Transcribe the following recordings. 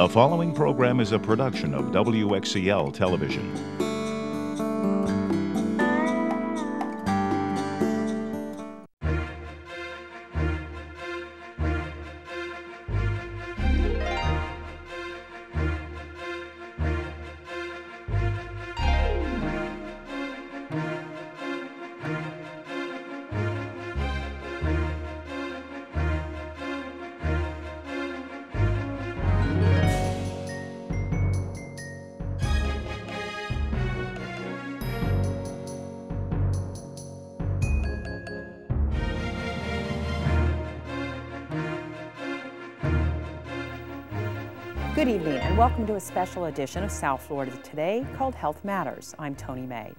The following program is a production of WXEL Television. Good evening and welcome to a special edition of South Florida Today called Health Matters. I'm Tony May.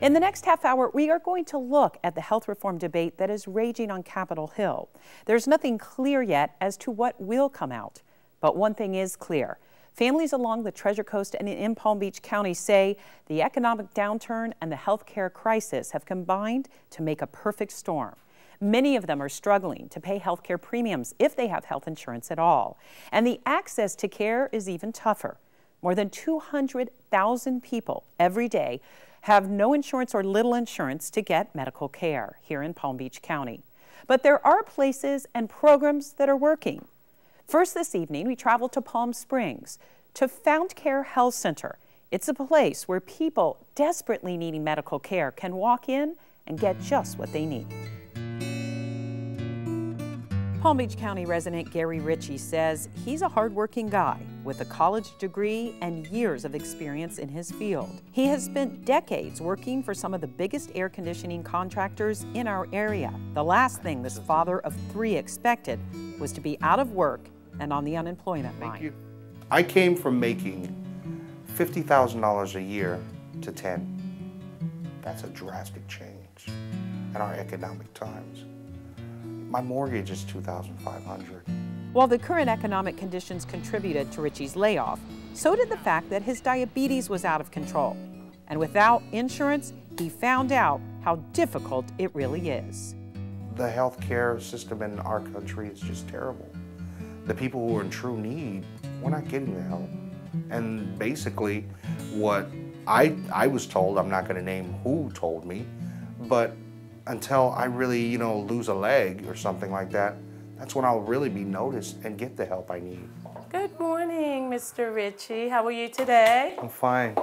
In the next half hour, we are going to look at the health reform debate that is raging on Capitol Hill. There's nothing clear yet as to what will come out, but one thing is clear. Families along the Treasure Coast and in Palm Beach County say the economic downturn and the health care crisis have combined to make a perfect storm. Many of them are struggling to pay health care premiums if they have health insurance at all. And the access to care is even tougher. More than 200,000 people every day have no insurance or little insurance to get medical care here in Palm Beach County. But there are places and programs that are working. First this evening, we travel to Palm Springs to Found Care Health Center. It's a place where people desperately needing medical care can walk in and get just what they need. Palm Beach County resident Gary Ritchie says he's a hardworking guy with a college degree and years of experience in his field. He has spent decades working for some of the biggest air conditioning contractors in our area. The last thing this father of three expected was to be out of work and on the unemployment Thank line. you. I came from making $50,000 a year to 10. That's a drastic change in our economic times. My mortgage is 2,500. While the current economic conditions contributed to Ritchie's layoff, so did the fact that his diabetes was out of control. And without insurance, he found out how difficult it really is. The healthcare system in our country is just terrible. The people who are in true need, we're not getting the help. And basically, what I, I was told, I'm not going to name who told me, but until I really, you know, lose a leg or something like that, that's when I'll really be noticed and get the help I need. Good morning, Mr. Ritchie. How are you today? I'm fine.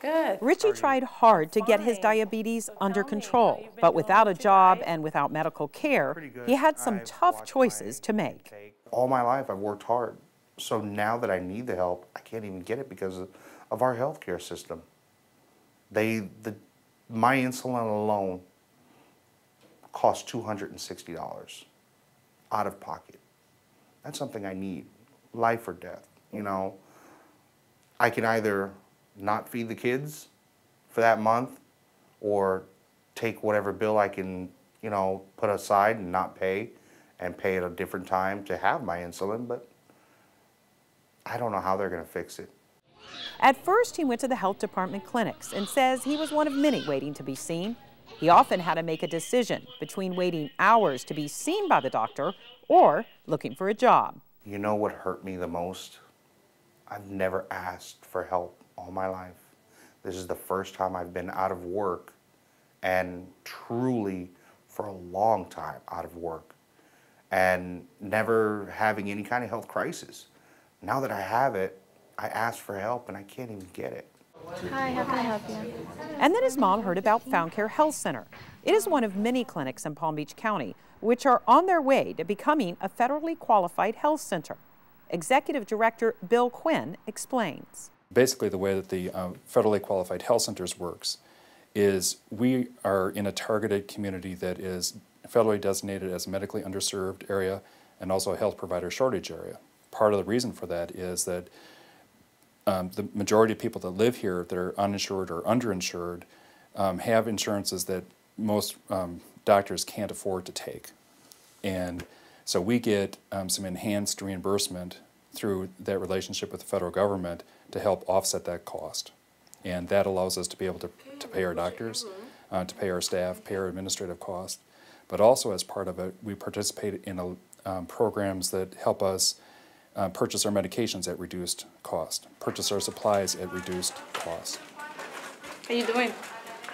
Good. Ritchie tried hard to get his diabetes So under tell me, how control, but without a job today? and without medical care, he had some I've tough choices to make. All my life I've worked hard. So now that I need the help, I can't even get it because of, of our healthcare system. They the my insulin alone costs $260 out of pocket. That's something I need, life or death, you know. I can either not feed the kids for that month or take whatever bill I can, you know, put aside and not pay and pay at a different time to have my insulin, but I don't know how they're going to fix it. At first, he went to the health department clinics and says he was one of many waiting to be seen. He often had to make a decision between waiting hours to be seen by the doctor or looking for a job. You know what hurt me the most? I've never asked for help all my life. This is the first time I've been out of work and truly for a long time out of work and never having any kind of health crisis. Now that I have it, I ask for help and I can't even get it. Hi, how can I help you? And then his mom heard about Found Care Health Center. It is one of many clinics in Palm Beach County which are on their way to becoming a federally qualified health center. Executive Director Bill Quinn explains. Basically, the way that the um, federally qualified health centers works is we are in a targeted community that is federally designated as a medically underserved area and also a health provider shortage area. Part of the reason for that is that um, the majority of people that live here that are uninsured or underinsured um, have insurances that most um, doctors can't afford to take. And so we get um, some enhanced reimbursement through that relationship with the federal government to help offset that cost. And that allows us to be able to, to pay our doctors, uh, to pay our staff, pay our administrative costs. But also as part of it, we participate in a, um, programs that help us uh, purchase our medications at reduced cost, purchase our supplies at reduced cost. How you doing?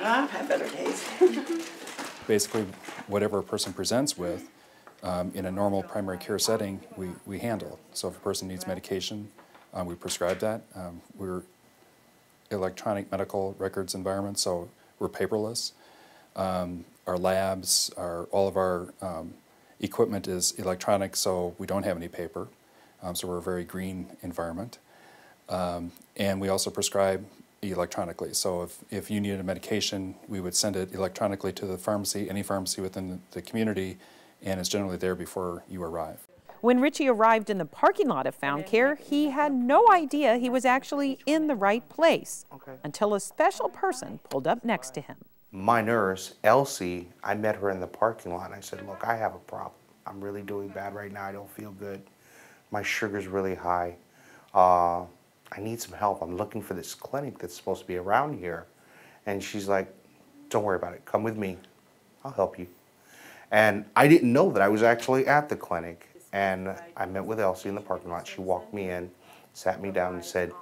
I've had better days. Basically, whatever a person presents with, um, in a normal primary care setting, we, we handle. So if a person needs medication, uh, we prescribe that. Um, we're electronic medical records environment, so we're paperless. Um, our labs, our, all of our um, equipment is electronic, so we don't have any paper. Um, so we're a very green environment. Um, and we also prescribe electronically. So if, if you needed a medication, we would send it electronically to the pharmacy, any pharmacy within the, the community, and it's generally there before you arrive. When Richie arrived in the parking lot of Found Care, he had no idea he was actually in the right place until a special person pulled up next to him. My nurse, Elsie, I met her in the parking lot I said, Look, I have a problem. I'm really doing bad right now. I don't feel good. My sugar's really high. Uh, I need some help. I'm looking for this clinic that's supposed to be around here. And she's like, Don't worry about it. Come with me. I'll help you. And I didn't know that I was actually at the clinic. And I met with Elsie in the parking lot. She walked me in, sat me down, and said,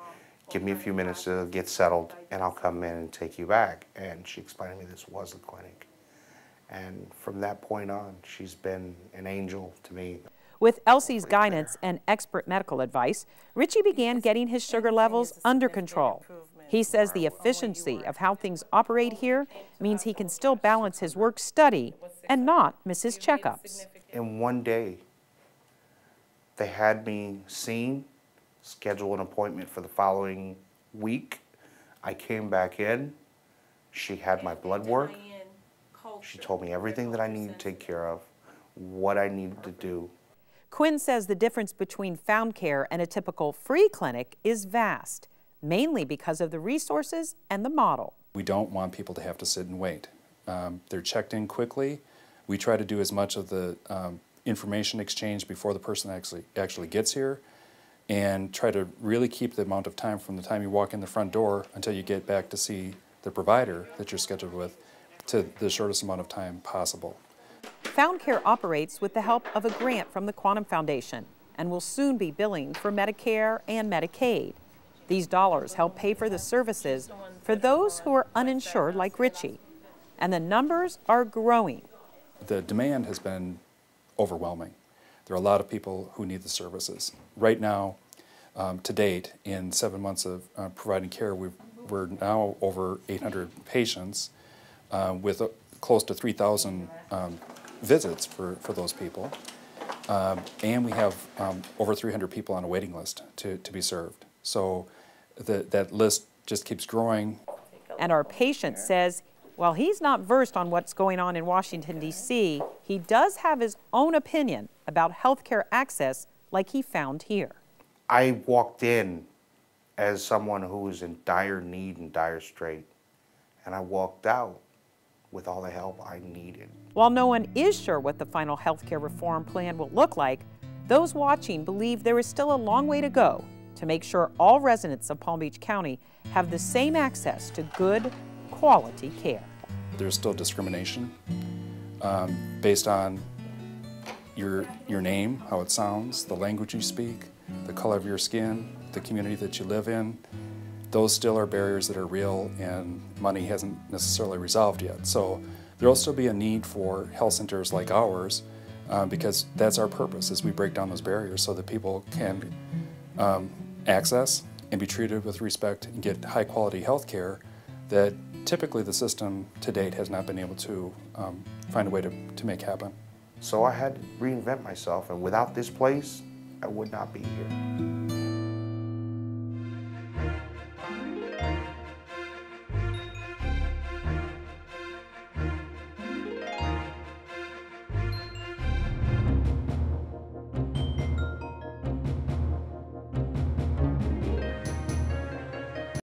Give me a few minutes to get settled, and I'll come in and take you back. And she explained to me this was the clinic. And from that point on, she's been an angel to me. With Elsie's guidance and expert medical advice, Richie began getting his sugar levels under control. He says the efficiency of how things operate here means he can still balance his work study and not miss his checkups. In one day, they had me seen, schedule an appointment for the following week. I came back in. She had my blood work. She told me everything that I needed to take care of, what I needed to do. Quinn says the difference between Found Care and a typical free clinic is vast, mainly because of the resources and the model. We don't want people to have to sit and wait. Um, they're checked in quickly. We try to do as much of the um, information exchange before the person actually actually gets here, and try to really keep the amount of time from the time you walk in the front door until you get back to see the provider that you're scheduled with to the shortest amount of time possible. Found Care operates with the help of a grant from the Quantum Foundation and will soon be billing for Medicare and Medicaid. These dollars help pay for the services for those who are uninsured like Richie. And the numbers are growing. The demand has been overwhelming. There are a lot of people who need the services. Right now, um, to date, in seven months of uh, providing care, we are now over 800 patients uh, with uh, close to 3,000 um, visits for, for those people. Um, and we have um, over 300 people on a waiting list to, to be served. So the, that list just keeps growing. And our patient says while he's not versed on what's going on in Washington, D.C., he does have his own opinion about healthcare access like he found here. I walked in as someone who was in dire need and dire strait, and I walked out with all the help I needed. While no one is sure what the final healthcare reform plan will look like, those watching believe there is still a long way to go to make sure all residents of Palm Beach County have the same access to good, quality care there's still discrimination um, based on your, your name, how it sounds, the language you speak, the color of your skin, the community that you live in. Those still are barriers that are real and money hasn't necessarily resolved yet. So there'll still be a need for health centers like ours uh, because that's our purpose is we break down those barriers so that people can um, access and be treated with respect and get high quality health care that typically the system to date has not been able to um, find a way to, to make happen. So I had to reinvent myself, and without this place, I would not be here.